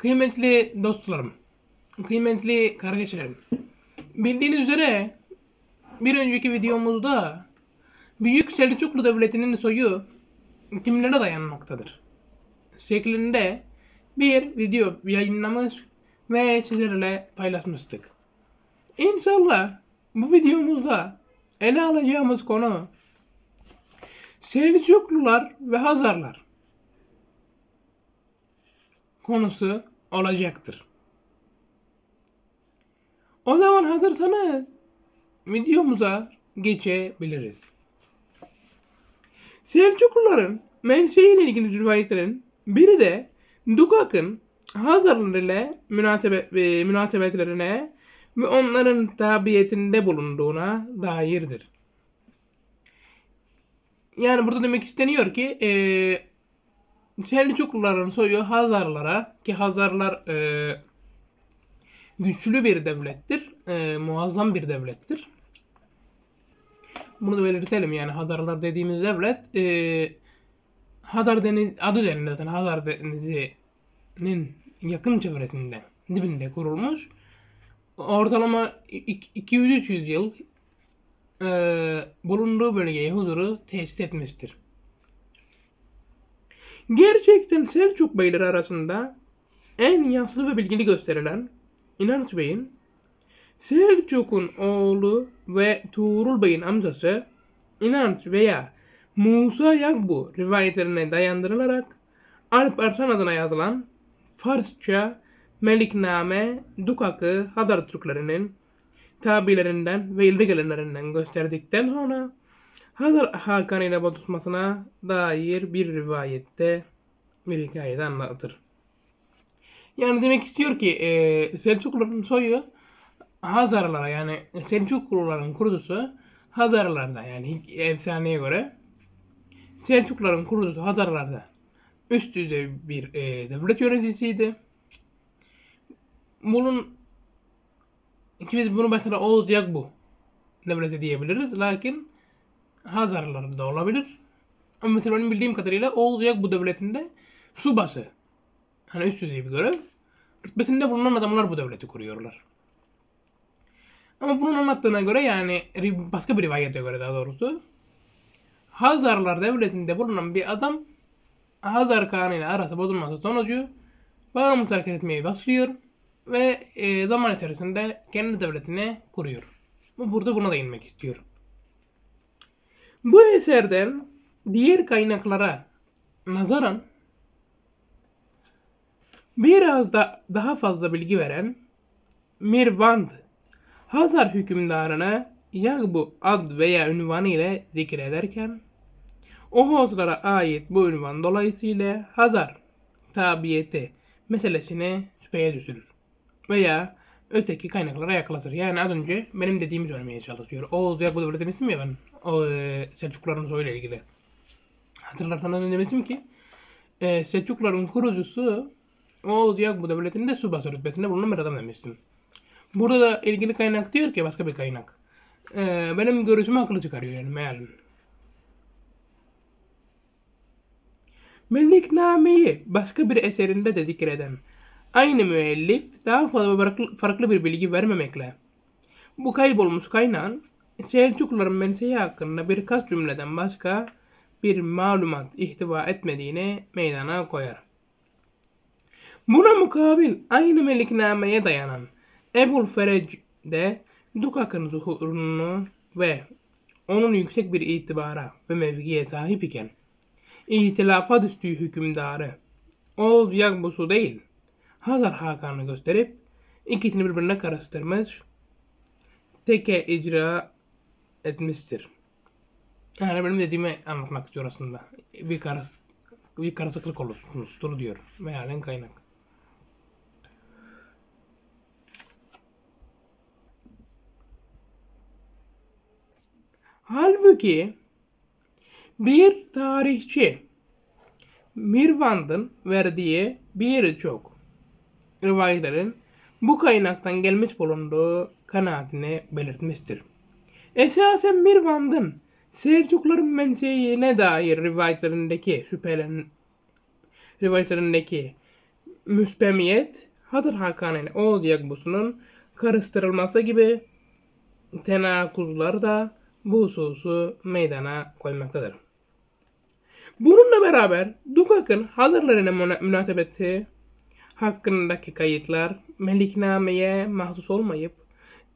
Kıymetli dostlarım, kıymetli kardeşlerim. Bildiğiniz üzere bir önceki videomuzda Büyük Selçuklu Devleti'nin soyu kimlere dayanmaktadır? Şeklinde bir video yayınlamış ve sizlerle paylaşmıştık. İnşallah bu videomuzda ele alacağımız konu Selçuklular ve Hazarlar konusu olacaktır. O zaman hazırsanız videomuza geçebiliriz. Selçukluların menşeiyle ilgili rivayetlerin biri de Dukak'ın Hazarlar ile münasebet, e, münasebetlerine ve onların tabiyetinde bulunduğuna dairdir. Yani burada demek isteniyor ki e, Selçukluların soyu Hazarlara ki Hazarlar e, güçlü bir devlettir. E, muazzam bir devlettir. Bunu da belirtelim yani Hazarlar dediğimiz devlet e, Hazar Deniz adı üzerinde zaten Hazar Denizi'nin yakın çevresinde dibinde kurulmuş. Ortalama 200-300 yıl e, bulunduğu bölgeye huzuru tesis etmiştir. Gerçekten Selçuk beyleri arasında en yaşlı ve bilgili gösterilen İnanç Bey'in Selçuk'un oğlu ve Tuğrul Bey'in amcası İnanç veya Musa Yagbu rivayetlerine dayandırılarak Alp Arslan adına yazılan Farsça Melikname Dukak'ı Hadar Türklerinin tabilerinden ve ilgi gelenlerinden gösterdikten sonra Hazar Hakan ile batışmasına dair bir rivayette bir hikayede anlatır. Yani demek istiyor ki e, Selçukluların soyu Hazarlara yani Selçukluların kurucusu Hazarlarda yani efsaneye göre Selçukluların kurucusu Hazarlarda üst düzey bir e, devlet yöneticisiydi. Bunun biz bunu mesela Oğuz Yakbu devleti diyebiliriz. Lakin Hazarlar da olabilir. Ama mesela benim bildiğim kadarıyla Oğuz bu devletinde subası. Hani üst düzey bir görev. Rütbesinde bulunan adamlar bu devleti kuruyorlar. Ama bunun anlattığına göre yani başka bir rivayete göre daha doğrusu Hazarlar devletinde bulunan bir adam Hazar Kağan'ı ile arası bozulması sonucu bağımsız hareket etmeyi başlıyor ve e, zaman içerisinde kendi devletini kuruyor. Bu burada buna değinmek istiyorum. Bu eserden diğer kaynaklara nazaran biraz da daha fazla bilgi veren Mirvand Hazar hükümdarına Yagbu ad veya ünvanı ile zikrederken Oğuzlara ait bu ünvan dolayısıyla Hazar tabiyeti meselesini şüpheye düşürür. Veya öteki kaynaklara yaklaşır. Yani az önce benim dediğimi söylemeye çalışıyor. Oğuz ya bu devlet demiştim ya ben o e, Selçukluların soyuyla ilgili. Hatırlarsanız önce demiştim ki e, Selçukluların kurucusu Oğuz Yak bu devletinde subası rütbesinde bulunan bir adam demiştim. Burada da ilgili kaynak diyor ki başka bir kaynak. E, benim görüşümü haklı çıkarıyor yani mealen. Melikname'yi başka bir eserinde de zikreden aynı müellif daha fazla farklı bir bilgi vermemekle bu kaybolmuş kaynağın Selçukluların menseği hakkında birkaç cümleden başka bir malumat ihtiva etmediğini meydana koyar. Buna mukabil aynı meliknameye dayanan Ebul Ferec de Dukak'ın zuhurunu ve onun yüksek bir itibara ve mevkiye sahip iken ihtilafa düştüğü hükümdarı Oğuz Yagbus'u değil Hazar Hakan'ı gösterip ikisini birbirine karıştırmış teke icra etmiştir. Yani benim dediğimi anlatmak istiyor aslında. Bir karıs bir karışıklık oluşmuştur diyor. Mealen kaynak. Halbuki bir tarihçi Mirvand'ın verdiği birçok rivayetlerin bu kaynaktan gelmiş bulunduğu kanaatini belirtmiştir. Esasen Mirvand'ın Selçukların menşeine dair rivayetlerindeki şüphelen rivayetlerindeki müspemiyet Hazar Hakan ile Oğuz Yakbusu'nun karıştırılması gibi tenakuzlar da bu hususu meydana koymaktadır. Bununla beraber Dukak'ın Hazarlarına müna- münasebeti hakkındaki kayıtlar Melikname'ye mahsus olmayıp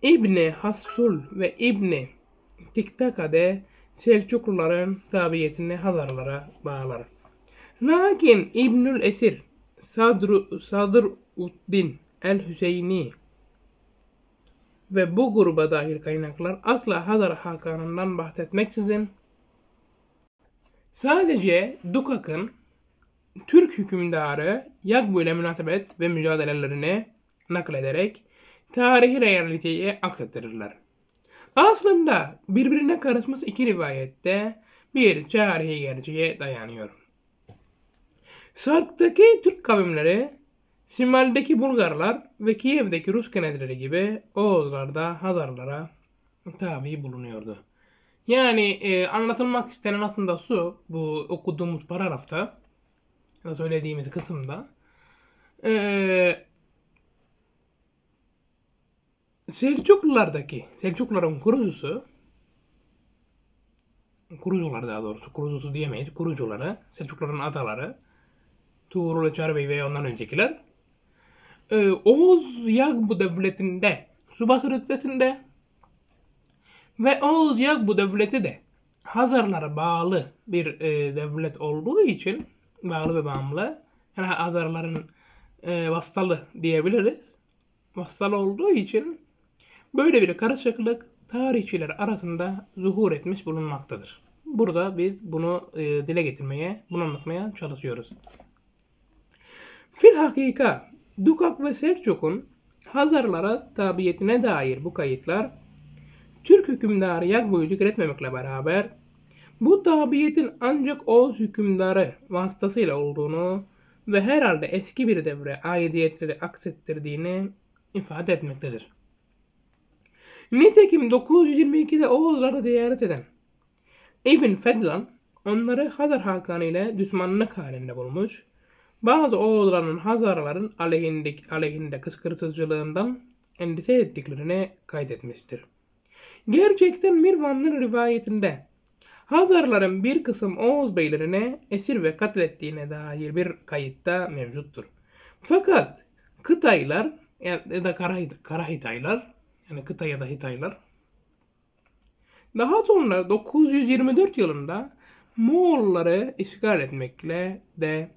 İbni Hassul ve İbni Tiktakade Selçukluların tabiyetini Hazarlara bağlar. Lakin İbnül Esir Sadr, Sadr Uddin el-Hüseyni ve bu gruba dahil kaynaklar asla Hazar Hakan'ından bahsetmeksizin sadece Dukak'ın Türk hükümdarı Yagbu ile münasebet ve mücadelelerini naklederek tarihi realiteyi aksettirirler. Aslında birbirine karışmış iki rivayette bir tarihi gerçeğe dayanıyor. Sark'taki Türk kavimleri, Şimal'deki Bulgarlar ve Kiev'deki Rus kenetleri gibi Oğuzlar da Hazarlara tabi bulunuyordu. Yani e, anlatılmak istenen aslında su, bu okuduğumuz paragrafta, söylediğimiz kısımda, e, Selçuklulardaki, Selçukluların kurucusu, kurucular daha doğrusu, kurucusu diyemeyiz, kurucuları, Selçukluların ataları, Tuğrul Çarbey ve ondan öncekiler, e, Oğuz Yagbu devletinde, subası rütbesinde ve Oğuz Yagbu devleti de Hazarlara bağlı bir e, devlet olduğu için, bağlı ve bağımlı, yani Hazarların e, vassalı diyebiliriz. Vassal olduğu için böyle bir karışıklık tarihçiler arasında zuhur etmiş bulunmaktadır. Burada biz bunu e, dile getirmeye, bunu anlatmaya çalışıyoruz. Fil hakika Dukak ve Selçuk'un Hazarlara tabiyetine dair bu kayıtlar Türk hükümdarı Yagbu'yu zikretmemekle beraber bu tabiyetin ancak Oğuz hükümdarı vasıtasıyla olduğunu ve herhalde eski bir devre aidiyetleri aksettirdiğini ifade etmektedir. Nitekim 922'de Oğuzları ziyaret eden İbn Fedlan onları Hazar Hakanı ile düşmanlık halinde bulmuş. Bazı Oğuzların Hazarların aleyhinde, aleyhinde kıskırtıcılığından endişe ettiklerini kaydetmiştir. Gerçekten Mirvan'ın rivayetinde Hazarların bir kısım Oğuz beylerine esir ve katlettiğine dair bir kayıtta mevcuttur. Fakat Kıtaylar ya da Kara, Kara Hitaylar yani Kıta ya da Hitaylar. Daha sonra 924 yılında Moğolları işgal etmekle de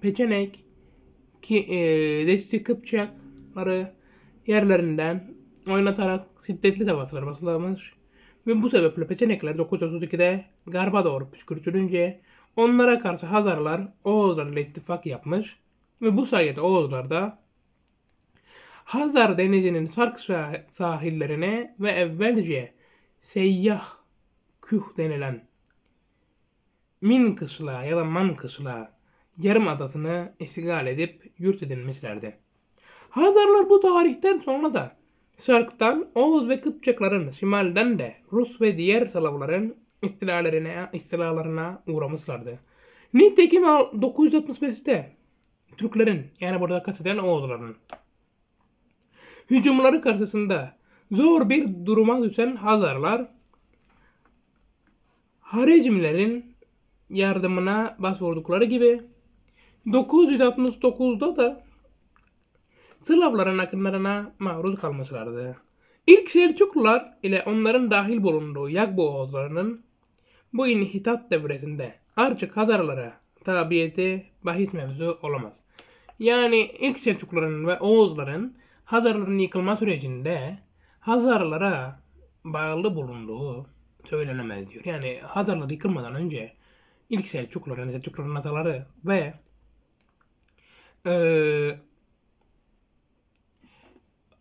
Peçenek ki e, Desti Kıpçakları yerlerinden oynatarak şiddetli savaşlar başlamış ve bu sebeple Peçenekler 932'de Garba doğru püskürtülünce onlara karşı Hazarlar Oğuzlarla ittifak yapmış ve bu sayede Oğuzlar da Hazar denizinin Sark sah- sahillerine ve evvelce Seyyah Küh denilen Min kısla ya da Man kısla yarım adasını işgal edip yurt edinmişlerdi. Hazarlar bu tarihten sonra da Sark'tan Oğuz ve Kıpçakların şimalden de Rus ve diğer Slavların istilalarına, istilalarına uğramışlardı. Nitekim 965'te Türklerin yani burada kastedilen Oğuzların hücumları karşısında zor bir duruma düşen Hazarlar Harecimlerin yardımına başvurdukları gibi 969'da da Slavların akınlarına maruz kalmışlardı. İlk Selçuklular ile onların dahil bulunduğu Yagbu Oğuzlarının bu inhitat devresinde artık Hazarlara tabiyeti bahis mevzu olamaz. Yani ilk Selçukluların ve Oğuzların Hazarların yıkılma sürecinde Hazarlara bağlı bulunduğu söylenemez diyor. Yani Hazarlar yıkılmadan önce ilk Selçuklular yani Selçukluların ataları ve eee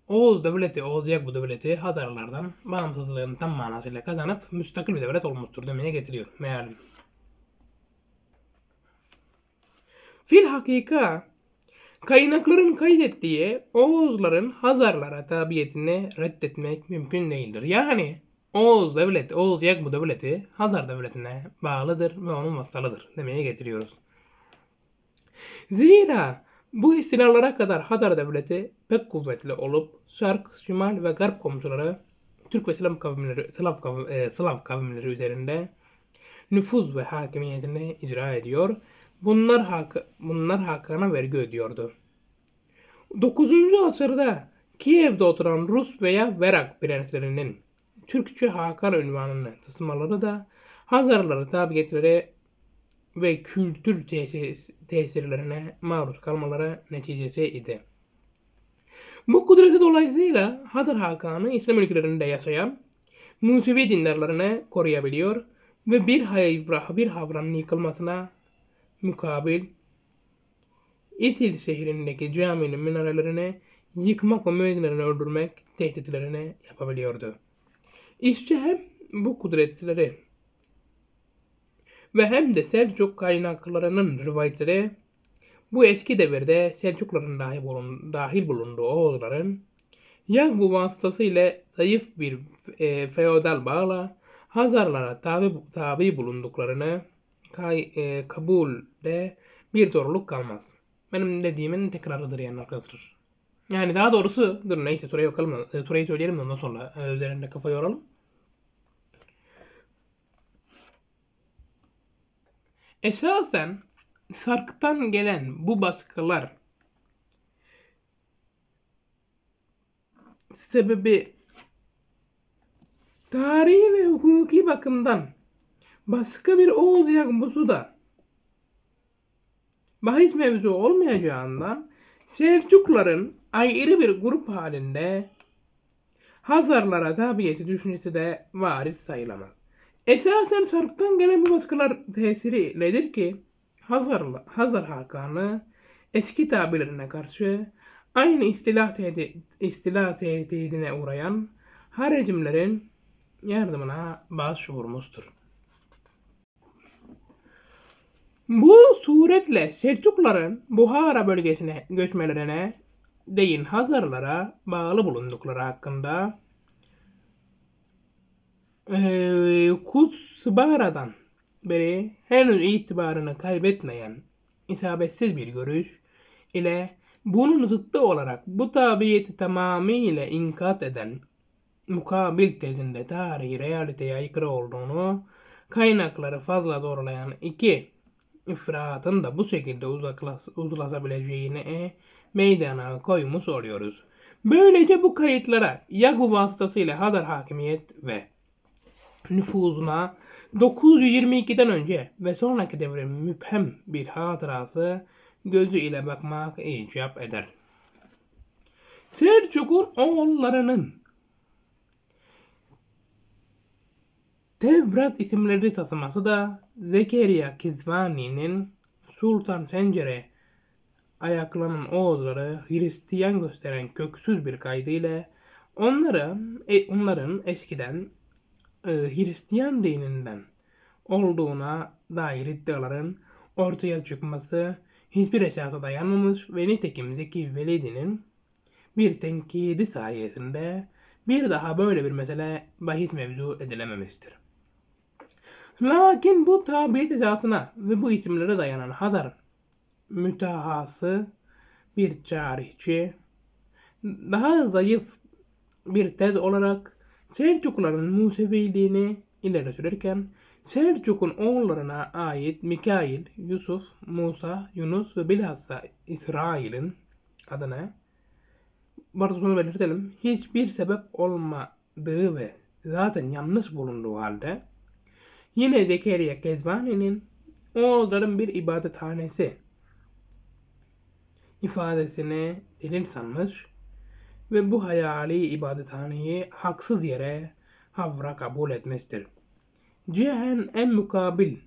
Oğuz devleti, Oğuz bu devleti Hazarlardan bağımsızlığını tam manasıyla kazanıp müstakil bir devlet olmuştur demeye getiriyor mealim. Fil hakika kaynakların kaydettiği Oğuzların Hazarlara tabiyetini reddetmek mümkün değildir. Yani Oğuz devleti, Oğuz bu devleti Hazar devletine bağlıdır ve onun vassalıdır demeye getiriyoruz. Zira Bu istilalara kadar Hazar devleti pek kuvvetli olup Şark, Şimal ve Garp komşuları Türk ve Slav kavimleri, Slav, kavim, e, Slav kavimleri üzerinde nüfuz ve hakimiyetini icra ediyor. Bunlar hak, bunlar hakkına vergi ödüyordu. 9. asırda Kiev'de oturan Rus veya Verak prenslerinin Türkçe Hakan ünvanını taşımaları da Hazarları tabiyetleri ve kültür tesis, tesirlerine maruz kalmaları neticesi idi. Bu kudreti dolayısıyla Hazar Hakan'ı İslam ülkelerinde yaşayan Musevi dindarlarını koruyabiliyor ve bir hayvra, bir havranın yıkılmasına mukabil İtil şehrindeki caminin minarelerini yıkmak ve müezzinlerini öldürmek tehditlerini yapabiliyordu. İşçi hem bu kudretleri ve hem de Selçuk kaynaklarının rivayetleri bu eski devirde Selçukların dahil, bulun, dahil bulunduğu oğulların ya bu vasıtasıyla zayıf bir e, feodal bağla Hazarlara tabi, tabi bulunduklarını kay, e, kabulde bir doğruluk kalmaz. Benim dediğimin tekrarıdır yani arkadaşlar. Yani daha doğrusu dur neyse soruyu bakalım. E, soruyu söyleyelim ondan sonra e, üzerinde kafa yoralım. Esasen Sark'tan gelen bu baskılar sebebi tarihi ve hukuki bakımdan baskı bir Oğuz Yakbusu da bahis mevzu olmayacağından Selçukların ayrı bir grup halinde Hazarlara tabiyeti düşüncesi de varis sayılamaz. Esasen Sarp'tan gelen bu baskılar tesiriyledir ki Hazar, Hazar Hakan'ı eski tabirlerine karşı aynı istilah, tehdit, istilah tehdidine uğrayan haricimlerin yardımına başvurmuştur. Bu suretle Selçukların Buhara bölgesine göçmelerine değin Hazarlara bağlı bulundukları hakkında e, Kutsbara'dan beri henüz itibarını kaybetmeyen isabetsiz bir görüş ile bunun zıttı olarak bu tabiyeti tamamıyla inkat eden mukabil tezinde tarihi realiteye aykırı olduğunu kaynakları fazla doğrulayan iki ifratın da bu şekilde uzaklaş, uzlaşabileceğini meydana koymuş oluyoruz. Böylece bu kayıtlara Yagu vasıtasıyla Hadar hakimiyet ve nüfuzuna 922'den önce ve sonraki devrin müphem bir hatırası gözü ile bakmak icap eder. Selçuk'un oğullarının Tevrat isimleri taşıması da Zekeriya Kizvani'nin Sultan Sencere ayaklanan oğulları Hristiyan gösteren köksüz bir kaydıyla onların, e, onların eskiden e, Hristiyan dininden olduğuna dair iddiaların ortaya çıkması hiçbir esasa dayanmamış ve nitekim Zeki Velidi'nin bir tenkidi sayesinde bir daha böyle bir mesele bahis mevzu edilememiştir. Lakin bu tabiyet esasına ve bu isimlere dayanan Hadar mütehası bir tarihçi daha zayıf bir tez olarak Selçukluların Museviliğini ileri sürerken Selçuk'un oğullarına ait Mikail, Yusuf, Musa, Yunus ve bilhassa İsrail'in adına Bartosunu belirtelim. Hiçbir sebep olmadığı ve zaten yanlış bulunduğu halde yine Zekeriya Kezvani'nin oğulların bir ibadethanesi ifadesine delil sanmış ve bu hayali ibadethaneyi haksız yere havra kabul etmesidir. Cihen en mukabil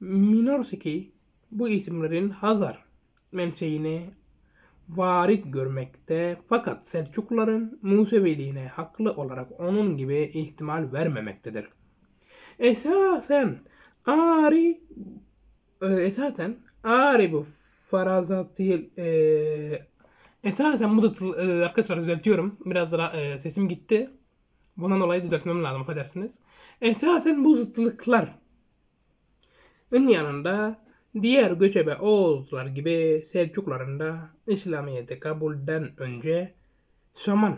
Minorsiki bu isimlerin Hazar menşeini varit görmekte fakat Selçukluların Museviliğine haklı olarak onun gibi ihtimal vermemektedir. Esasen Ari e, esasen Ari bu farazatil e, Esasen bu da e, arkadaşlar düzeltiyorum. Biraz da e, sesim gitti. Bundan dolayı düzeltmem lazım affedersiniz. Esasen bu zıtlıklar ın yanında diğer göçebe Oğuzlar gibi Selçukların da İslamiyet'i kabulden önce Şaman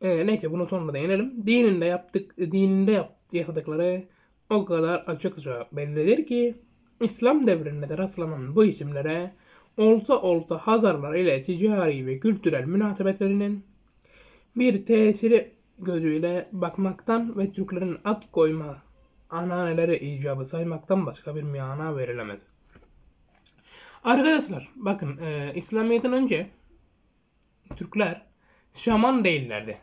ee, neyse bunu sonra değinelim. Dininde yaptık, dininde yap, yaşadıkları o kadar açıkça bellidir ki İslam devrinde de rastlanan bu isimlere olsa olsa Hazarlar ile ticari ve kültürel münasebetlerinin bir tesiri gözüyle bakmaktan ve Türklerin at koyma ananeleri icabı saymaktan başka bir mana verilemez. Arkadaşlar bakın e, İslamiyet'ten önce Türkler şaman değillerdi.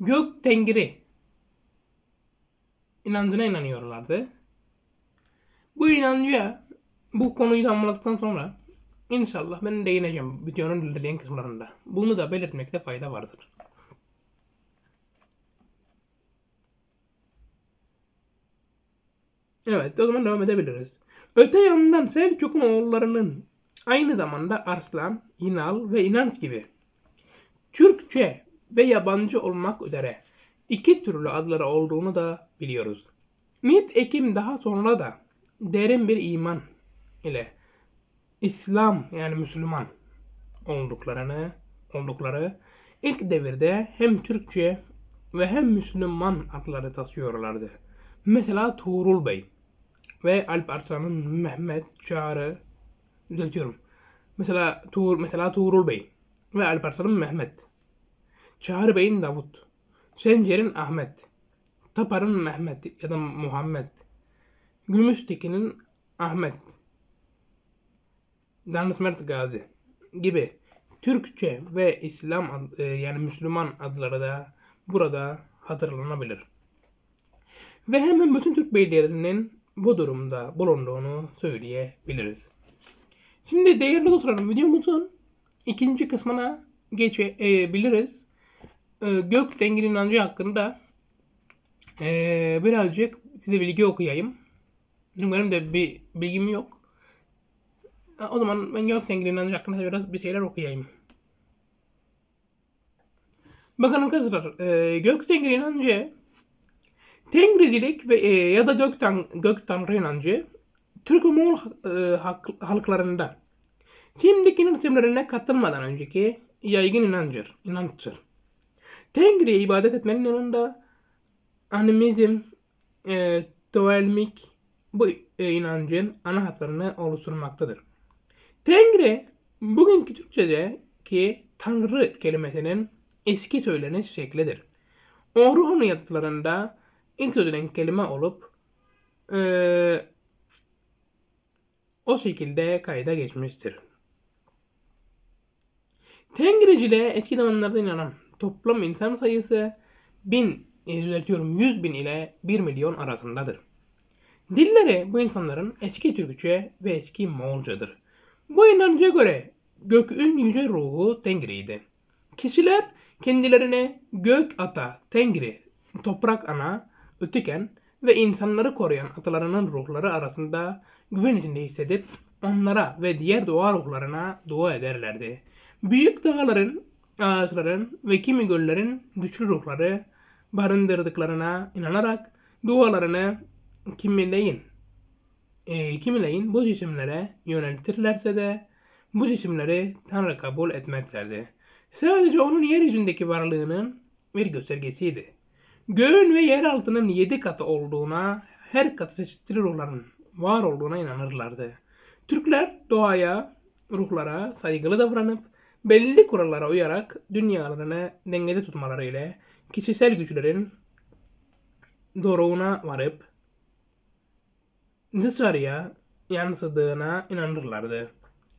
Gök tengiri inancına inanıyorlardı. Bu inancıya bu konuyu tamamladıktan sonra inşallah ben değineceğim videonun ilerleyen kısımlarında. Bunu da belirtmekte fayda vardır. Evet o zaman devam edebiliriz. Öte yandan Selçuk'un oğullarının aynı zamanda Arslan, İnal ve İnanç gibi Türkçe ve yabancı olmak üzere iki türlü adları olduğunu da biliyoruz. Nitekim daha sonra da derin bir iman ile İslam yani Müslüman olduklarını oldukları ilk devirde hem Türkçe ve hem Müslüman adları taşıyorlardı. Mesela Tuğrul Bey ve Alp Arslan'ın Mehmet Çağrı düzeltiyorum. Mesela Tuğ mesela Tuğrul Bey ve Alp Arslan'ın Mehmet. Çağrı Bey'in Davut. Sencer'in Ahmet. Tapar'ın Mehmet ya da Muhammed. Gümüştekin'in Ahmet. Danışmert Gazi gibi Türkçe ve İslam e, yani Müslüman adları da burada hatırlanabilir. Ve hemen bütün Türk beylerinin bu durumda bulunduğunu söyleyebiliriz. Şimdi değerli dostlarım videomuzun ikinci kısmına geçebiliriz. E, gök dengin inancı hakkında e, birazcık size bilgi okuyayım. Çünkü benim de bir bilgim yok. O zaman ben gök dengin inancı hakkında biraz bir şeyler okuyayım. Bakın arkadaşlar, e, gök dengin inancı Tengricilik ve e, ya da gök, tan tanrı inancı Türk Moğol e, halklarında şimdiki isimlerine katılmadan önceki yaygın inancır, inançtır. Tengri'ye ibadet etmenin yanında animizm, e, toelmik bu e, inancın ana hatlarını oluşturmaktadır. Tengri bugünkü Türkçe'deki Tanrı kelimesinin eski söyleniş şeklidir. Orhun yatıtlarında ilk edilen kelime olup e, o şekilde kayda geçmiştir. Tengriciliğe eski zamanlarda inanan toplam insan sayısı 1000, e, düzeltiyorum 100 bin ile 1 milyon arasındadır. Dilleri bu insanların eski Türkçe ve eski Moğolcadır. Bu inanca göre gökün yüce ruhu Tengri'ydi. Kişiler kendilerine gök ata, Tengri, toprak ana, ötüken ve insanları koruyan atalarının ruhları arasında güven içinde hissedip onlara ve diğer doğa ruhlarına dua ederlerdi. Büyük dağların ağaçların ve kimi göllerin güçlü ruhları barındırdıklarına inanarak dualarını kimileyin, e, kimileyin bu cisimlere yöneltirlerse de bu cisimleri Tanrı kabul etmezlerdi. Sadece onun yeryüzündeki varlığının bir göstergesiydi. Göğün ve yer altının yedi katı olduğuna, her katı çeşitli ruhların var olduğuna inanırlardı. Türkler doğaya, ruhlara saygılı davranıp belli kurallara uyarak dünyalarını dengede tutmaları ile kişisel güçlerin doruğuna varıp dışarıya yansıdığına inanırlardı.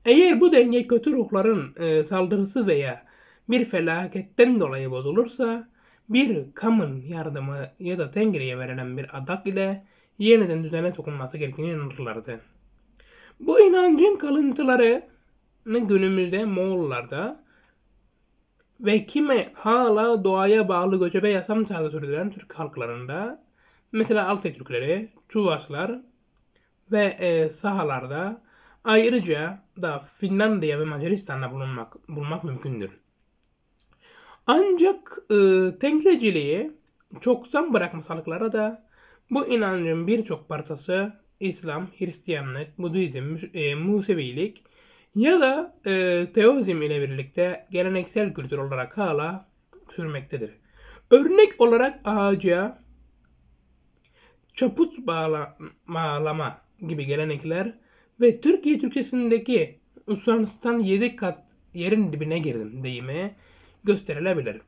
Eğer bu denge kötü ruhların e, saldırısı veya bir felaketten dolayı bozulursa bir kamun yardımı ya da Tengri'ye verilen bir adak ile yeniden düzene sokulması gerektiğini inanırlardı. Bu inancın kalıntıları günümüzde Moğollarda ve kimi hala doğaya bağlı göçebe yaşam tarzı sürdüren Türk halklarında mesela Altay Türkleri, Çuvaşlar ve e, sahalarda ayrıca da Finlandiya ve Macaristan'da bulunmak, bulmak mümkündür. Ancak e, tengreciliği çoktan bırakmış halklara da bu inancın birçok parçası İslam, Hristiyanlık, Budizm, e, Musevilik ya da e, Teozm ile birlikte geleneksel kültür olarak hala sürmektedir. Örnek olarak ağaca çaput bağla, bağlama gibi gelenekler ve Türkiye Türkçesindeki Usanıstan 7 kat yerin dibine girdim deyimi gösterilebilir.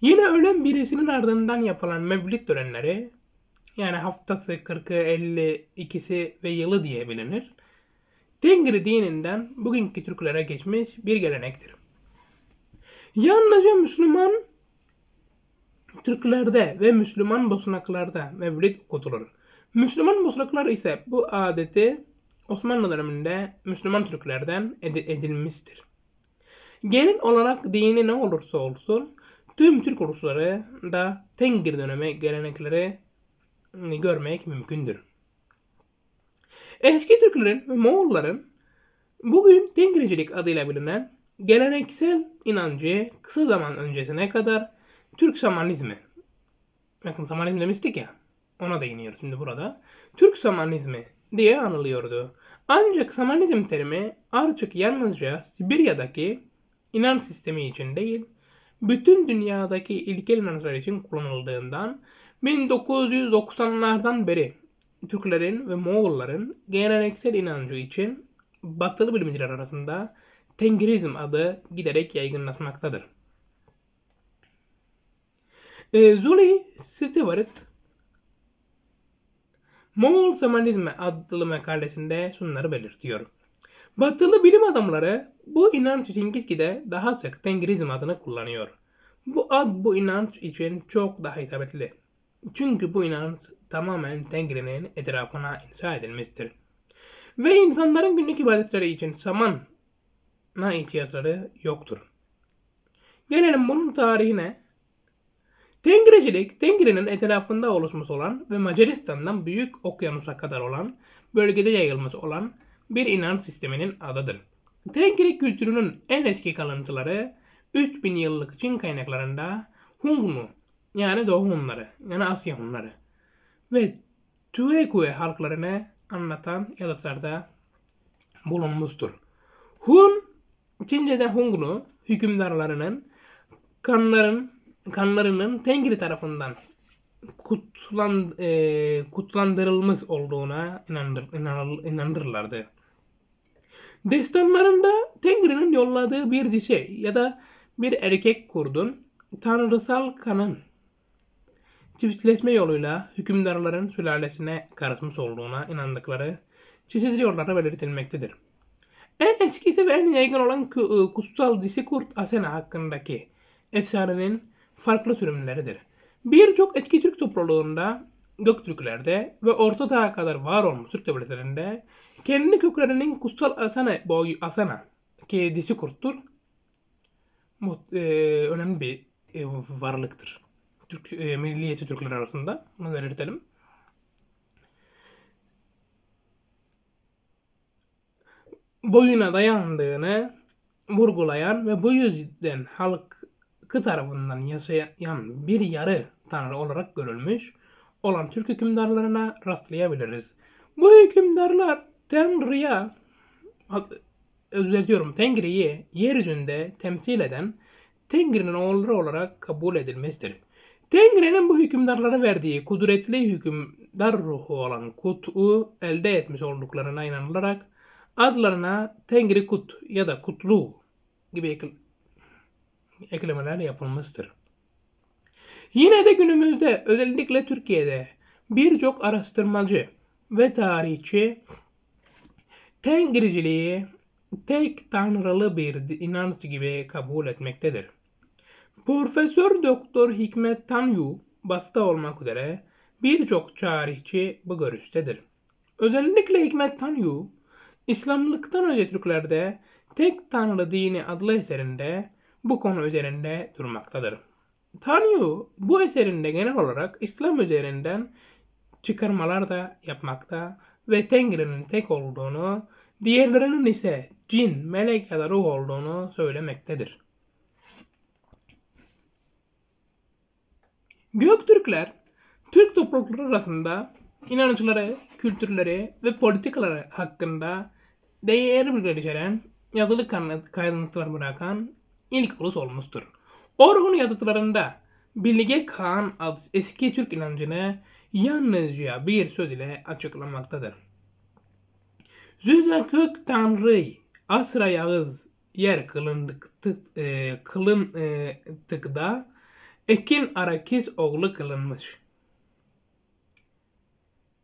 Yine ölen birisinin ardından yapılan mevlid törenleri yani haftası 40'ı 52'si ve yılı diye bilinir. Tengri dininden bugünkü Türklere geçmiş bir gelenektir. Yalnızca Müslüman Türklerde ve Müslüman Bosnaklarda mevlid okutulur. Müslüman Bosnaklar ise bu adeti Osmanlı döneminde Müslüman Türklerden ed- edilmiştir. Genel olarak dini ne olursa olsun tüm Türk ulusları da Tengri dönemi gelenekleri görmek mümkündür. Eski Türklerin ve Moğolların bugün Tengricilik adıyla bilinen geleneksel inancı kısa zaman öncesine kadar Türk Samanizmi bakın Samanizm demiştik ya ona değiniyoruz şimdi burada. Türk Samanizmi diye anılıyordu. Ancak Samanizm terimi artık yalnızca Sibirya'daki inanç sistemi için değil, bütün dünyadaki ilkel inançlar için kullanıldığından 1990'lardan beri Türklerin ve Moğolların geleneksel inancı için batılı bilimciler arasında Tengrizm adı giderek yaygınlaşmaktadır. E, Zuli Stewart Moğol Samanizmi adlı makalesinde şunları belirtiyor. Batılı bilim adamları bu inanç için gitgide daha sık Tengrizm adını kullanıyor. Bu ad bu inanç için çok daha isabetli. Çünkü bu inanç tamamen Tengri'nin etrafına inşa edilmiştir. Ve insanların günlük ibadetleri için samana ihtiyaçları yoktur. Gelelim bunun tarihine. Tengricilik, Tengri'nin etrafında oluşmuş olan ve Macaristan'dan Büyük Okyanus'a kadar olan bölgede yayılmış olan bir inanç sisteminin adıdır. Tengri kültürünün en eski kalıntıları 3000 yıllık Çin kaynaklarında Hungnu yani Doğu Hunları yani Asya Hunları ve Tuekue halklarını anlatan yazıtlarda bulunmuştur. Hun, Çince'de Hungnu hükümdarlarının kanların kanlarının Tengri tarafından kutlan, e, kutlandırılmış olduğuna inandır, inanır, inanırlardı. Destanlarında Tengri'nin yolladığı bir dişi ya da bir erkek kurdun tanrısal kanın çiftleşme yoluyla hükümdarların sülalesine karışmış olduğuna inandıkları çeşitli yollarda belirtilmektedir. En eskisi ve en yaygın olan ku- kutsal dişi kurt Asena hakkındaki efsanenin farklı sürümleridir. Birçok eski Türk topluluğunda, Göktürklerde ve Orta Çağ'a kadar var olmuş Türk devletlerinde kendi köklerinin kutsal Asena boyu Asena ki dişi kurttur. E, önemli bir e, varlıktır. Türk e, milliyeti Türkler arasında. Bunu belirtelim. boyuna dayandığını vurgulayan ve bu yüzden halkı tarafından yaşayan bir yarı tanrı olarak görülmüş olan Türk hükümdarlarına rastlayabiliriz. Bu hükümdarlar Tanrı'ya düzeltiyorum Tengri'yi yeryüzünde temsil eden Tengri'nin oğulları olarak kabul edilmesidir. Tengri'nin bu hükümdarlara verdiği kudretli hükümdar ruhu olan Kut'u elde etmiş olduklarına inanılarak adlarına Tengri Kut ya da Kutlu gibi ekle eklemeler yapılmıştır. Yine de günümüzde özellikle Türkiye'de birçok araştırmacı ve tarihçi Tengriciliği tek tanrılı bir inanç gibi kabul etmektedir. Profesör Doktor Hikmet Tanyu başta olmak üzere birçok tarihçi bu görüştedir. Özellikle Hikmet Tanyu, İslamlıktan önce Türklerde Tek Tanrı Dini adlı eserinde bu konu üzerinde durmaktadır. Tanyu bu eserinde genel olarak İslam üzerinden çıkarmalar da yapmakta ve Tengri'nin tek olduğunu, diğerlerinin ise cin, melek ya da ruh olduğunu söylemektedir. Göktürkler, Türk toplulukları arasında inançları, kültürleri ve politikaları hakkında değer bilgiler içeren yazılı kayıntılar bırakan ilk ulus olmuştur. Orhun yazıtlarında Bilge Kağan adlı eski Türk inancını yalnızca bir söz ile açıklamaktadır. Züze kök tanrı asra yağız yer kılındık e, kılın e, tıkda ekin arakiz oğlu kılınmış.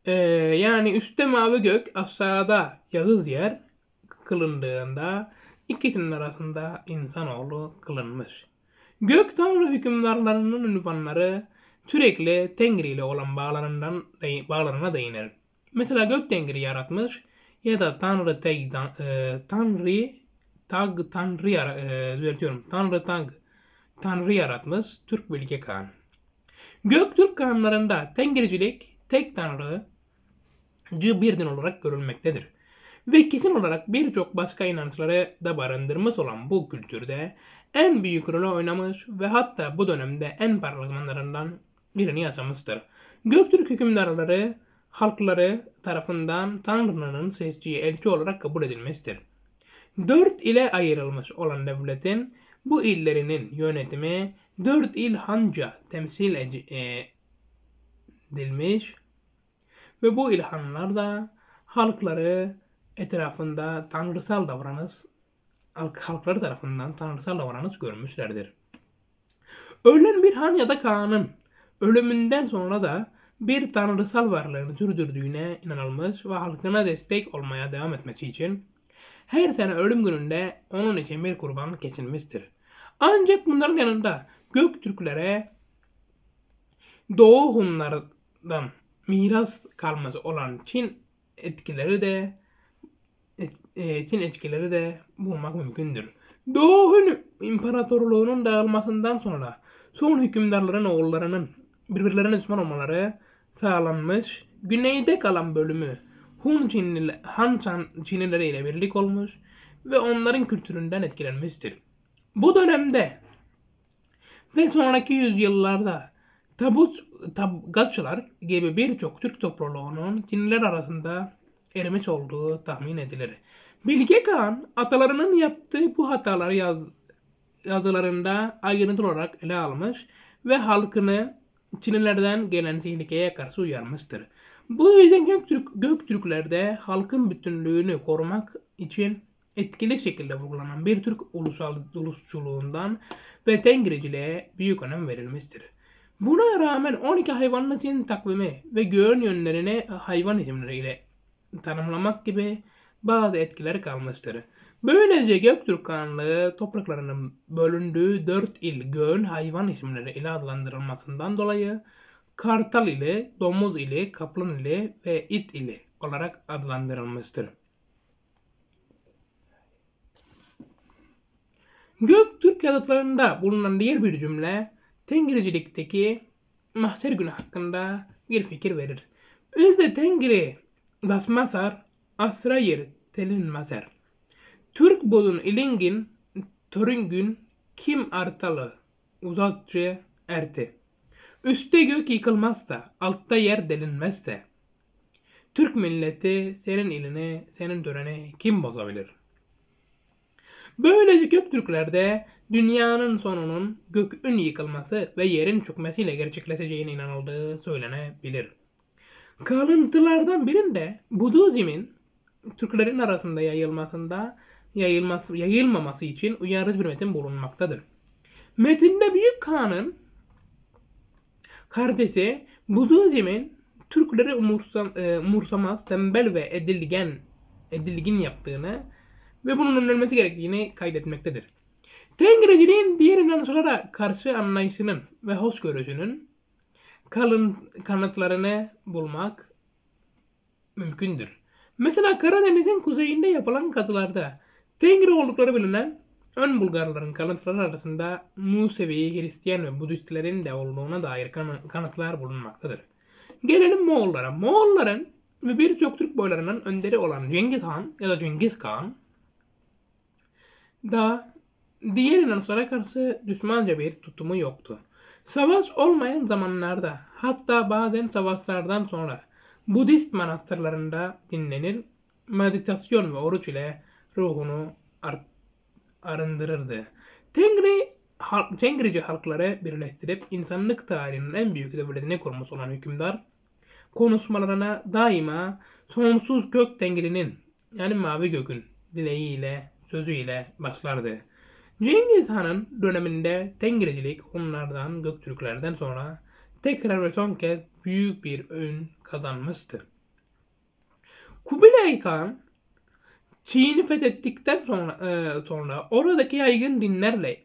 E, yani üstte mavi gök aşağıda yağız yer kılındığında ikisinin arasında insanoğlu kılınmış. Gök tanrı hükümdarlarının ünvanları sürekli Tengri ile olan bağlarından bağlarına değinir. Mesela gök Tengri yaratmış ya da Tanrı Teg, e, Tanrı Tag Tanrı e, düzeltiyorum. Tanrı Tag Tanrı yaratmış Türk Bilge Kağan. Göktürk Kağanlarında Tengricilik tek tanrı bir din olarak görülmektedir. Ve kesin olarak birçok başka inançları da barındırmış olan bu kültürde en büyük rolü oynamış ve hatta bu dönemde en parlak zamanlarından birini yaşamıştır. Göktürk hükümdarları halkları tarafından Tanrı'nın seçtiği elçi olarak kabul edilmiştir. Dört ile ayrılmış olan devletin bu illerinin yönetimi dört il hanca temsil ed- edilmiş ve bu ilhanlar da halkları etrafında tanrısal davranış halkları tarafından tanrısal davranış görmüşlerdir. Ölen bir han ya da kağanın ölümünden sonra da bir tanrısal varlığını sürdürdüğüne inanılmış ve halkına destek olmaya devam etmesi için her sene ölüm gününde onun için bir kurban kesilmiştir. Ancak bunların yanında Göktürklere Doğu Hunlardan miras kalması olan Çin etkileri de et, e, Çin etkileri de bulmak mümkündür. Doğu Hun İmparatorluğu'nun dağılmasından sonra son hükümdarların oğullarının birbirlerine düşman olmaları sağlanmış. Güneyde kalan bölümü Hun Çinli, Han Çinlileri ile birlik olmuş ve onların kültüründen etkilenmiştir. Bu dönemde ve sonraki yüzyıllarda tabut tabgatçılar gibi birçok Türk topluluğunun Çinliler arasında erimiş olduğu tahmin edilir. Bilge Kağan atalarının yaptığı bu hataları yaz, yazılarında ayrıntılı olarak ele almış ve halkını Çinlilerden gelen tehlikeye karşı uyarmıştır. Bu yüzden Göktürk, Göktürklerde halkın bütünlüğünü korumak için etkili şekilde vurgulanan bir Türk ulusal ulusçuluğundan ve Tengriciliğe büyük önem verilmiştir. Buna rağmen 12 hayvanlı Çin takvimi ve göğün yönlerini hayvan isimleriyle tanımlamak gibi bazı etkiler kalmıştır. Böylece Göktürk Kağanlığı topraklarının bölündüğü dört il göğün hayvan isimleri ile adlandırılmasından dolayı Kartal ile, Domuz ile, Kaplan ile ve it ile olarak adlandırılmıştır. Göktürk yazıtlarında bulunan diğer bir cümle Tengricilikteki mahser günü hakkında bir fikir verir. Özde Tengri basmasar asra yer telin masar. Türk bolun ilingin törüngün kim artalı uzatçı erti. Üste gök yıkılmazsa, altta yer delinmezse, Türk milleti senin ilini, senin töreni kim bozabilir? Böylece Göktürklerde dünyanın sonunun gökün yıkılması ve yerin çökmesiyle gerçekleşeceğine inanıldığı söylenebilir. Kalıntılardan birinde Budizmin Türklerin arasında yayılmasında yayılması, yayılmaması için uyarıcı bir metin bulunmaktadır. Metinde Büyük Kağan'ın kardeşi Budizmin Türkleri umursam, e, umursamaz, tembel ve edilgen, edilgin yaptığını ve bunun önlenmesi gerektiğini kaydetmektedir. Tengreciliğin diğer inançlara karşı anlayışının ve hoşgörüsünün kalın kanıtlarını bulmak mümkündür. Mesela Karadeniz'in kuzeyinde yapılan kazılarda Tengri oldukları bilinen ön Bulgarların kalıntıları arasında Musevi, Hristiyan ve Budistlerin de olduğuna dair kanıtlar bulunmaktadır. Gelelim Moğollara. Moğolların ve birçok Türk boylarının önderi olan Cengiz Han ya da Cengiz Kağan da diğer inançlara karşı düşmanca bir tutumu yoktu. Savaş olmayan zamanlarda hatta bazen savaşlardan sonra Budist manastırlarında dinlenir, meditasyon ve oruç ile ruhunu ar- arındırırdı. Tengri, halk, Tengrici halkları birleştirip insanlık tarihinin en büyük devletini kurmuş olan hükümdar, konuşmalarına daima sonsuz gök tengrinin yani mavi gökün dileğiyle, sözüyle başlardı. Cengiz Han'ın döneminde Tengricilik onlardan Göktürklerden sonra tekrar ve son kez büyük bir ön kazanmıştı. Kubilay Khan Çin'i fethettikten sonra, e, sonra oradaki yaygın dinlerle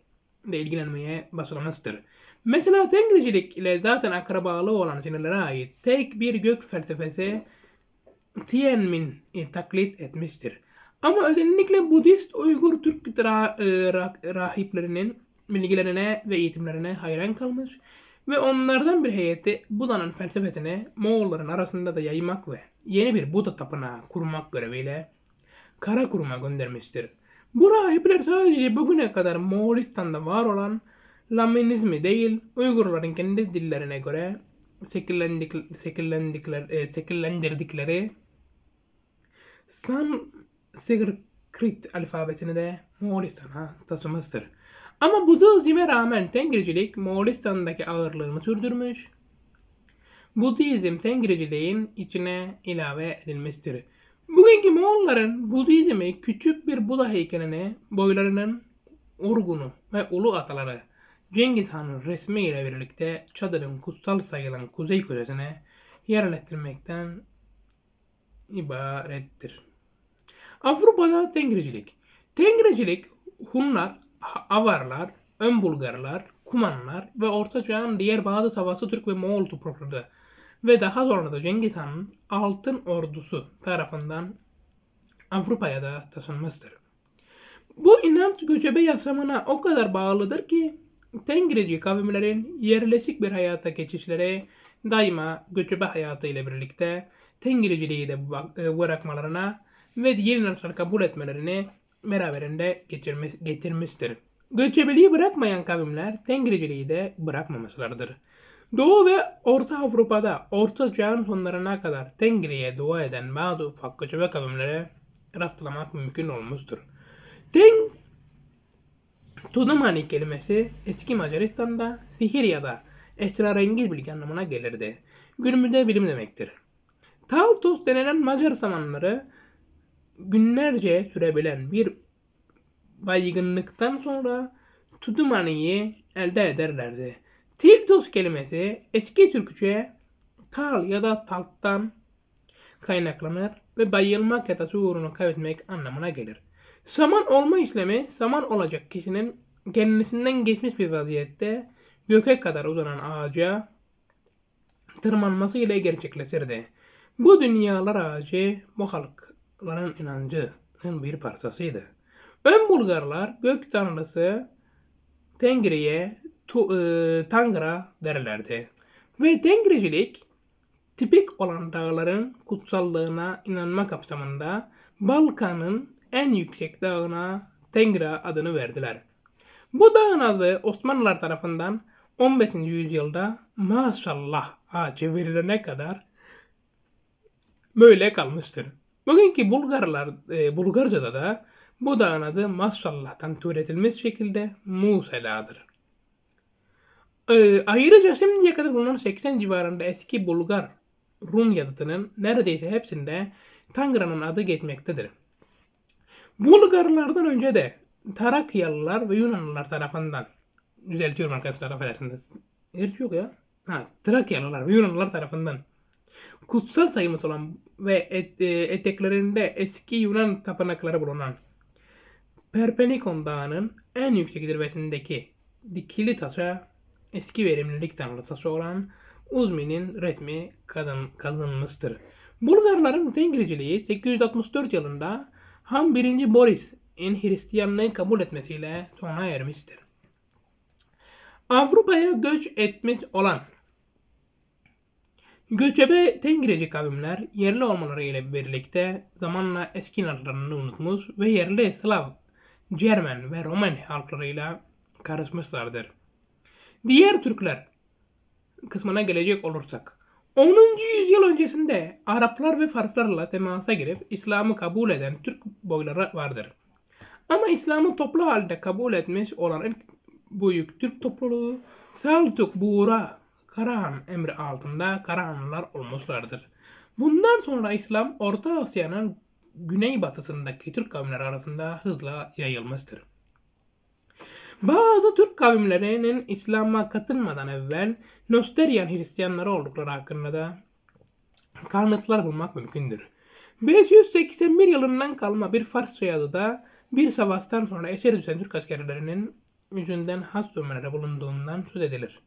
de ilgilenmeye başlamıştır. Mesela Tengricilik ile zaten akrabalı olan Çinlilere ait tek bir gök felsefesi Tianmin'i taklit etmiştir. Ama özellikle Budist Uygur Türk ra, e, ra, rahiplerinin bilgilerine ve eğitimlerine hayran kalmış ve onlardan bir heyeti Buda'nın felsefesini Moğolların arasında da yaymak ve yeni bir Buda tapınağı kurmak göreviyle Karakurum'a göndermiştir. Bu rahipler sadece bugüne kadar Moğolistan'da var olan Laminizmi değil, Uygurların kendi dillerine göre şekillendik, şekillendikler, e, şekillendirdikleri Sanskrit alfabesini de Moğolistan'a taşımıştır. Ama Budizm'e rağmen Tengricilik Moğolistan'daki ağırlığını sürdürmüş. Budizm Tengriciliğin içine ilave edilmiştir. Bugünkü Moğolların Budizm'i küçük bir Buda heykeline boylarının urgunu ve ulu ataları Cengiz Han'ın resmi ile birlikte çadırın kutsal sayılan kuzey köşesine yerleştirmekten ibarettir. Avrupa'da Tengricilik. Tengricilik Hunlar, Avarlar, Ön Bulgarlar, Kumanlar ve Orta Çağ'ın diğer bazı savaşı Türk ve Moğol toprakları ve daha sonra da Cengiz Han'ın Altın Ordusu tarafından Avrupa'ya da taşınmıştır. Bu inanç göçebe yaşamına o kadar bağlıdır ki Tengrici kavimlerin yerleşik bir hayata geçişleri daima göçebe hayatı ile birlikte Tengriciliği de bırakmalarına ve diğer inançları kabul etmelerini beraberinde geçirmiş, getirmiştir. Göçebeliği bırakmayan kavimler Tengriciliği de bırakmamışlardır. Doğu ve Orta Avrupa'da Orta Çağ'ın sonlarına kadar Tengri'ye dua eden bazı ufak göçebe kavimlere rastlamak mümkün olmuştur. Teng Tudumani kelimesi eski Macaristan'da sihir ya da esrarengiz bilgi anlamına gelirdi. Günümüzde bilim demektir. Taltos denilen Macar samanları günlerce sürebilen bir baygınlıktan sonra Tudumani'yi elde ederlerdi. Tiltos kelimesi eski Türkçe tal ya da talttan kaynaklanır ve bayılmak ya da şuurunu kaybetmek anlamına gelir. Saman olma işlemi saman olacak kişinin kendisinden geçmiş bir vaziyette göke kadar uzanan ağaca tırmanması ile gerçekleşirdi. Bu dünyalar ağacı bu halkların inancının bir parçasıydı. Ön Bulgarlar gök tanrısı Tengri'ye tu, e, Tangra derlerdi. Ve Tengricilik tipik olan dağların kutsallığına inanma kapsamında Balkan'ın en yüksek dağına Tengra adını verdiler. Bu dağın adı Osmanlılar tarafından 15. yüzyılda maşallah ha çevrilene kadar böyle kalmıştır. Bugünkü Bulgarlar, e, Bulgarca'da da bu dağın adı maşallah'tan türetilmiş şekilde Musela'dır. E, ayrıca şimdiye kadar bulunan 80 civarında eski Bulgar Rum yazıtının neredeyse hepsinde Tangra'nın adı geçmektedir. Bulgarlardan önce de Trakyalılar ve Yunanlılar tarafından düzeltiyorum arkadaşlar affedersiniz. Gerçi yok ya. Ha, Trakyalılar ve Yunanlılar tarafından kutsal sayımız olan ve et, e, eteklerinde eski Yunan tapınakları bulunan Perpenikon Dağı'nın en yüksek zirvesindeki dikili taşa eski verimlilik tanrıçası olan Uzmi'nin resmi kazan, kazanmıştır. Bulgarların Tengriciliği 864 yılında Han 1. Boris'in Hristiyanlığı kabul etmesiyle sona ermiştir. Avrupa'ya göç etmiş olan Göçebe Tengrici kavimler yerli olmaları ile birlikte zamanla eski inançlarını unutmuş ve yerli Slav, Cermen ve Roman halklarıyla karışmışlardır. Diğer Türkler kısmına gelecek olursak 10. yüzyıl öncesinde Araplar ve Farslarla temasa girip İslam'ı kabul eden Türk boyları vardır. Ama İslam'ı toplu halde kabul etmiş olan ilk büyük Türk topluluğu Selçuk Buğra Karahan emri altında Karahanlılar olmuşlardır. Bundan sonra İslam Orta Asya'nın güneybatısındaki Türk kavimleri arasında hızla yayılmıştır. Bazı Türk kavimlerinin İslam'a katılmadan evvel Nosterian Hristiyanları oldukları hakkında da kanıtlar bulmak mümkündür. 581 yılından kalma bir Farsça yazıda bir savaştan sonra eseri düşen Türk askerlerinin yüzünden has dövmeleri bulunduğundan söz edilir.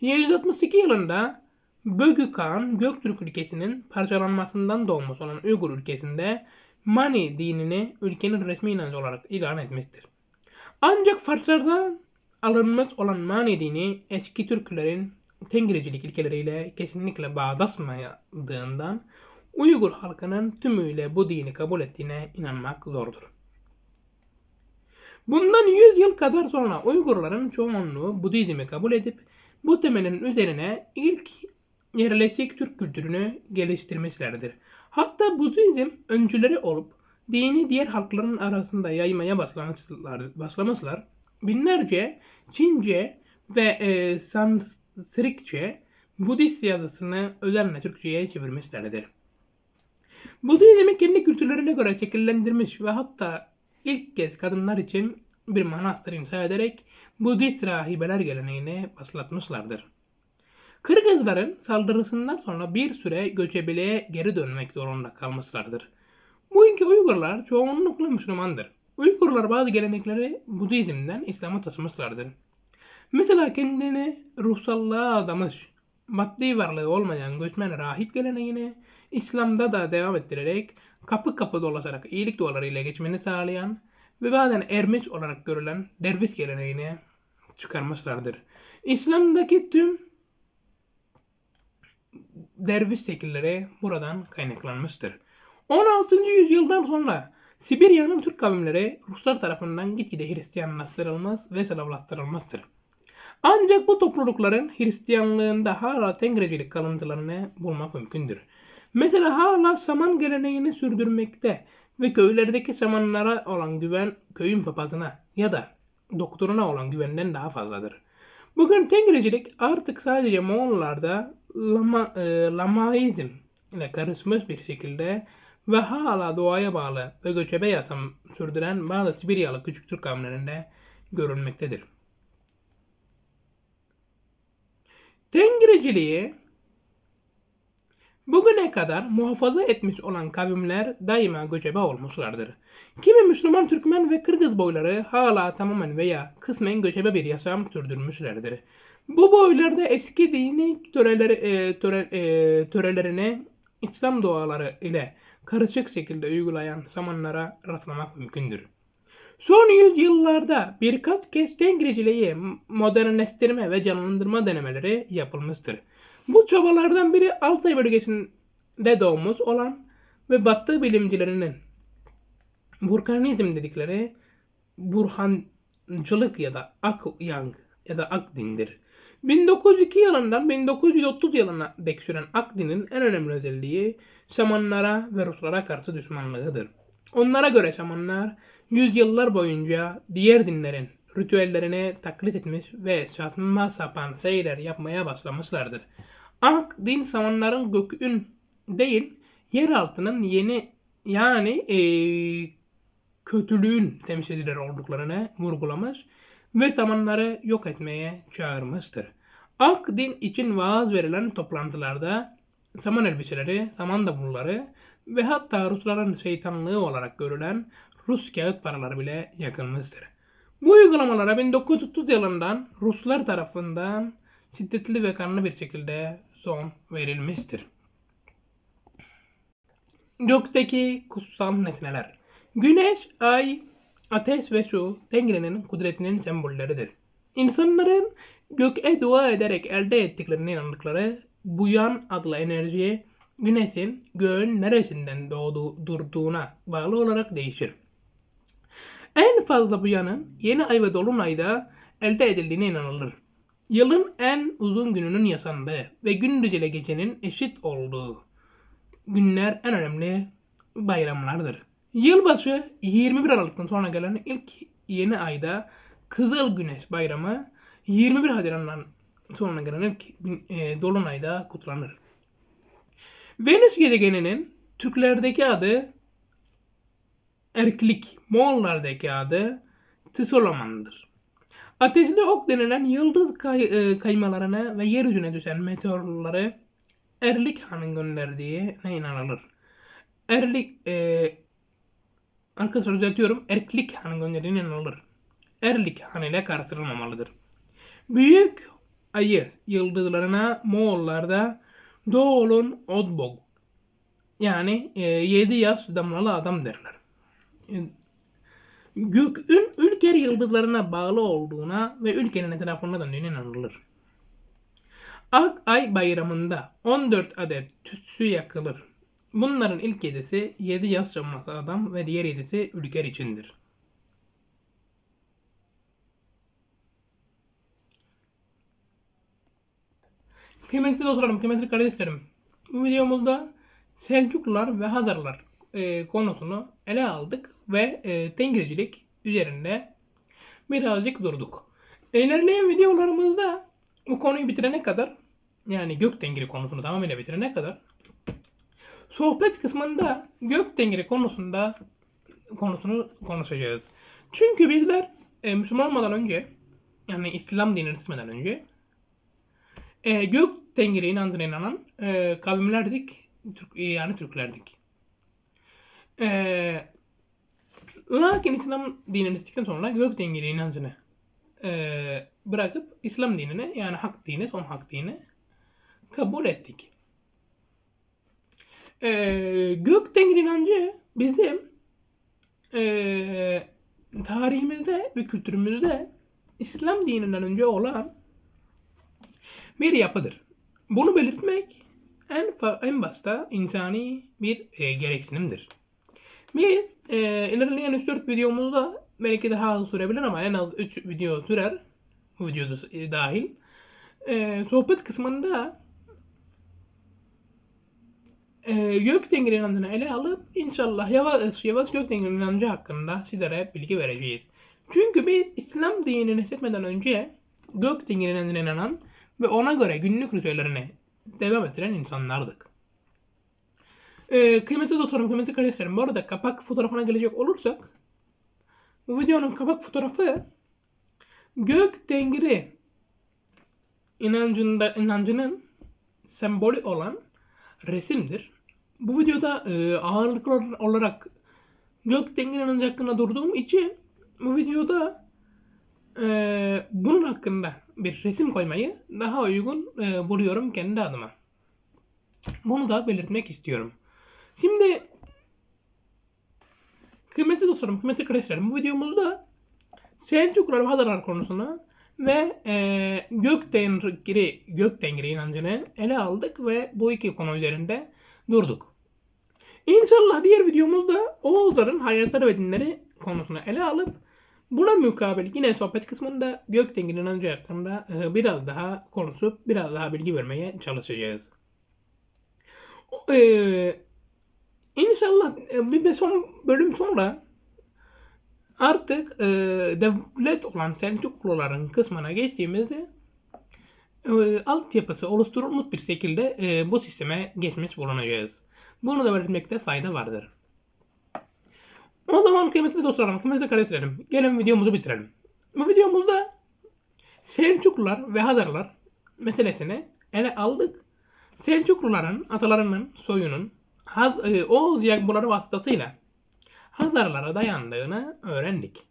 762 yılında Bögü Kağan Göktürk ülkesinin parçalanmasından doğmuş olan Uygur ülkesinde Mani dinini ülkenin resmi inancı olarak ilan etmiştir. Ancak Farslardan alınmış olan Mani dini eski Türklerin Tengricilik ilkeleriyle kesinlikle bağdaşmadığından Uygur halkının tümüyle bu dini kabul ettiğine inanmak zordur. Bundan 100 yıl kadar sonra Uygurların çoğunluğu Budizmi kabul edip bu temelin üzerine ilk yerleşik Türk kültürünü geliştirmişlerdir. Hatta Budizm öncüleri olup dini diğer halkların arasında yaymaya başlamışlar. Binlerce Çince ve e, Sanskritçe Budist yazısını özenle Türkçe'ye çevirmişlerdir. Budizm'i kendi kültürlerine göre şekillendirmiş ve hatta ilk kez kadınlar için bir manastır inşa ederek Budist rahibeler geleneğini başlatmışlardır. Kırgızların saldırısından sonra bir süre göçebeliğe geri dönmek zorunda kalmışlardır. Bu iki Uygurlar çoğunlukla Müslümandır. Uygurlar bazı gelenekleri Budizm'den İslam'a taşımışlardır. Mesela kendini ruhsallığa adamış, maddi varlığı olmayan göçmen rahip geleneğini İslam'da da devam ettirerek kapı kapı dolaşarak iyilik dualarıyla geçmeni sağlayan ve bazen ermiş olarak görülen derviş geleneğini çıkarmışlardır. İslam'daki tüm derviş şekilleri buradan kaynaklanmıştır. 16. yüzyıldan sonra Sibirya'nın Türk kavimleri Ruslar tarafından gitgide Hristiyanlaştırılmaz ve Slavlaştırılmazdır. Ancak bu toplulukların Hristiyanlığında hala Tengrecilik kalıntılarını bulmak mümkündür. Mesela hala saman geleneğini sürdürmekte ve köylerdeki samanlara olan güven köyün papazına ya da doktoruna olan güvenden daha fazladır. Bugün Tengrecilik artık sadece Moğollarda Lama, e, Lamaizm ile karışmış bir şekilde ve hala doğaya bağlı ve göçebe yaşam sürdüren bazı Sibiryalı küçük Türk kavimlerinde görülmektedir. Tengiriciliği bugüne kadar muhafaza etmiş olan kavimler daima göçebe olmuşlardır. Kimi Müslüman Türkmen ve Kırgız boyları hala tamamen veya kısmen göçebe bir yaşam sürdürmüşlerdir. Bu boylarda eski dini töreleri, e, töre, e, törelerini İslam duaları ile karışık şekilde uygulayan zamanlara rastlamak mümkündür. Son yüzyıllarda birkaç kez İngilizceyi modernleştirme ve canlandırma denemeleri yapılmıştır. Bu çabalardan biri Altay bölgesinde doğmuş olan ve Batı bilimcilerinin Burkanizm dedikleri Burhancılık ya da Ak Yang ya da Ak dindir. 1902 yılından 1930 yılına dek süren Akdin'in en önemli özelliği Şamanlara ve Ruslara karşı düşmanlığıdır. Onlara göre Şamanlar yüzyıllar boyunca diğer dinlerin ritüellerini taklit etmiş ve saçma sapan şeyler yapmaya başlamışlardır. Ak din Şamanların gökün değil yer altının yeni yani ee, kötülüğün temsilcileri olduklarını vurgulamış ve zamanları yok etmeye çağırmıştır. Ak din için vaaz verilen toplantılarda saman elbiseleri, saman davulları ve hatta Rusların şeytanlığı olarak görülen Rus kağıt paraları bile yakılmıştır. Bu uygulamalara 1930 yılından Ruslar tarafından şiddetli ve kanlı bir şekilde son verilmiştir. Gökteki kutsal nesneler Güneş, ay, ateş ve su Tengri'nin kudretinin sembolleridir. İnsanların göke dua ederek elde ettiklerine inandıkları buyan adlı enerjiye güneşin göğün neresinden doğduğu, durduğuna bağlı olarak değişir. En fazla buyanın yeni ay ve dolunayda elde edildiğine inanılır. yılın en uzun gününün yaşandığı ve gündüz ile gecenin eşit olduğu günler en önemli bayramlardır. Yılbaşı 21 Aralık'tan sonra gelen ilk yeni ayda Kızıl Güneş Bayramı 21 Haziran'dan sonra gelen e, Dolunay'da kutlanır. Venüs gezegeninin Türklerdeki adı Erklik, Moğollardaki adı Tsoloman'dır. Ateşli ok denilen yıldız kay, e, kaymalarına ve yeryüzüne düşen meteorları Erlik Han'ın gönderdiği ne inanılır. Erlik, e, arkadaşlar düzeltiyorum, Erklik Han'ın gönderdiğine inanılır. Erlik Han ile karıştırılmamalıdır. Büyük ayı yıldızlarına Moğollarda Doğul'un Odbog yani e, 7 yaş damlalı adam derler. E, gökün ülke yıldızlarına bağlı olduğuna ve ülkenin etrafında döndüğüne inanılır. Ak ay bayramında 14 adet tütsü yakılır. Bunların ilk yedisi 7 yaş damlası adam ve diğer yedisi ülker içindir. Kıymetli dostlarım, kıymetli kardeşlerim. Bu videomuzda Selçuklular ve Hazarlar e, konusunu ele aldık ve e, Tengircilik üzerinde birazcık durduk. İlerleyen videolarımızda bu konuyu bitirene kadar yani gök tengiri konusunu tamamıyla bitirene kadar sohbet kısmında gök tengiri konusunda konusunu konuşacağız. Çünkü bizler e, Müslüman olmadan önce yani İslam dinini seçmeden önce e, gök tengiri inancına inanan e, kavimlerdik. Türk, e, yani Türklerdik. E, lakin İslam dinini seçtikten sonra gök tengiri inancını e, bırakıp İslam dinine yani hak dini, son hak dini kabul ettik. E, gök tengiri inancı bizim e, tarihimizde ve kültürümüzde İslam dininden önce olan bir yapıdır. Bunu belirtmek en, en başta insani bir e, gereksinimdir. Biz e, ilerleyen 3-4 videomuzda belki daha az sürebilir ama en az 3 video sürer. Bu videoda e, dahil. E, sohbet kısmında e, Gökdengir inancını ele alıp inşallah yavaş yavaş Gökdengir inancı hakkında sizlere bilgi vereceğiz. Çünkü biz İslam dinini seçmeden önce Gökdengir inancına inanan ve ona göre günlük ritüellerine devam ettiren insanlardık. Ee, kıymetli dostlarım, kıymetli kardeşlerim bu arada kapak fotoğrafına gelecek olursak bu videonun kapak fotoğrafı gök dengiri inancında, inancının sembolü olan resimdir. Bu videoda e, ağırlıklı olarak gök dengiri inancı hakkında durduğum için bu videoda e, bunun hakkında bir resim koymayı daha uygun e, buluyorum kendi adıma. Bunu da belirtmek istiyorum. Şimdi kıymetli dostlarım, kıymetli kardeşlerim bu videomuzda Selçuklular ve Hadarlar konusunu ve e, gök dengiri, gök dengiri inancını ele aldık ve bu iki konu üzerinde durduk. İnşallah diğer videomuzda Oğuzların hayatları ve dinleri konusunu ele alıp Buna mukabil yine sohbet kısmında Gökten'in inancı hakkında e, biraz daha konuşup biraz daha bilgi vermeye çalışacağız. Ee, inşallah e, bir son bölüm sonra artık e, devlet olan Selçukluların kısmına geçtiğimizde e, altyapısı oluşturulmuş bir şekilde e, bu sisteme geçmiş bulunacağız. Bunu da belirtmekte fayda vardır. O zaman kıymetli dostlarım, kıymetli kardeşlerim, gelin videomuzu bitirelim. Bu videomuzda Selçuklular ve Hazarlar meselesini ele aldık. Selçukluların atalarının soyunun Haz, e, Oğuz yakbuları vasıtasıyla Hazarlara dayandığını öğrendik.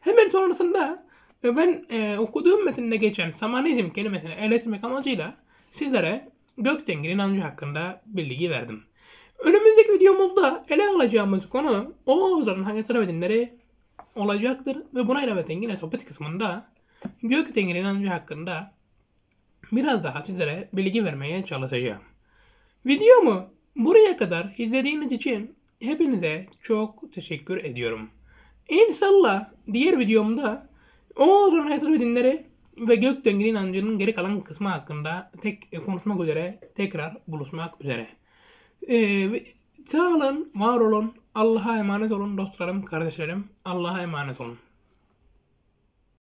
Hemen sonrasında e, ben e, okuduğum metinde geçen samanizm kelimesini ele etmek amacıyla sizlere Göktengir inancı hakkında bilgi verdim. Önümüzdeki videomuzda ele alacağımız konu Oğuzların hayatları ve dinleri olacaktır ve buna ilaveten yine sohbet kısmında Göktengir inancı hakkında biraz daha sizlere bilgi vermeye çalışacağım. Videomu buraya kadar izlediğiniz için hepinize çok teşekkür ediyorum. İnşallah diğer videomda Oğuzların hayatları ve dinleri ve gökdengin inancının geri kalan kısmı hakkında tek konuşmak üzere tekrar buluşmak üzere. E, ve sağ olun, var olun, Allah'a emanet olun dostlarım, kardeşlerim. Allah'a emanet olun.